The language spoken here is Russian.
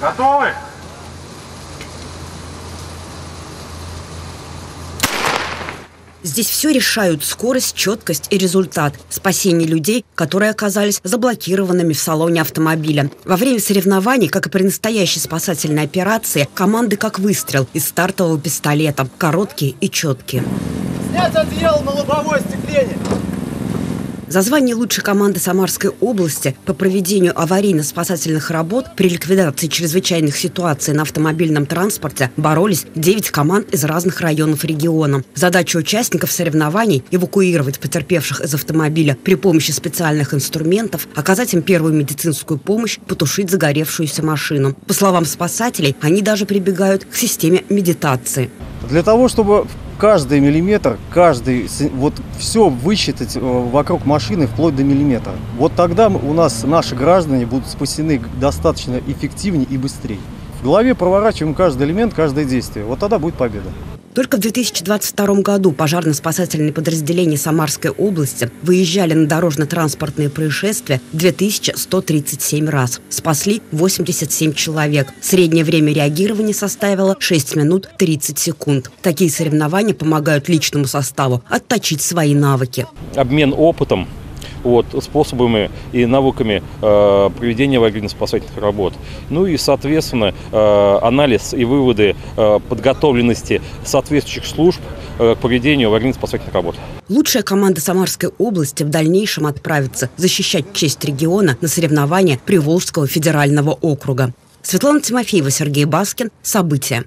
Готовы? Здесь все решают скорость, четкость и результат. Спасение людей, которые оказались заблокированными в салоне автомобиля. Во время соревнований, как и при настоящей спасательной операции, команды как выстрел из стартового пистолета. Короткие и четкие. Снять одеяло на лобовое стекление. За звание лучшей команды Самарской области по проведению аварийно-спасательных работ при ликвидации чрезвычайных ситуаций на автомобильном транспорте боролись 9 команд из разных районов региона. Задача участников соревнований – эвакуировать потерпевших из автомобиля при помощи специальных инструментов, оказать им первую медицинскую помощь, потушить загоревшуюся машину. По словам спасателей, они даже прибегают к системе медитации. Для того, чтобы каждый миллиметр, каждый, вот все высчитать э, вокруг машины вплоть до миллиметра. Вот тогда у нас наши граждане будут спасены достаточно эффективнее и быстрее. В голове проворачиваем каждый элемент, каждое действие. Вот тогда будет победа. Только в 2022 году пожарно-спасательные подразделения Самарской области выезжали на дорожно-транспортные происшествия 2137 раз. Спасли 87 человек. Среднее время реагирования составило 6 минут 30 секунд. Такие соревнования помогают личному составу отточить свои навыки. Обмен опытом вот, способами и навыками э, проведения аварийно-спасательных работ. Ну и, соответственно, э, анализ и выводы э, подготовленности соответствующих служб э, к проведению аварийно-спасательных работ. Лучшая команда Самарской области в дальнейшем отправится защищать честь региона на соревнования Приволжского федерального округа. Светлана Тимофеева, Сергей Баскин. События.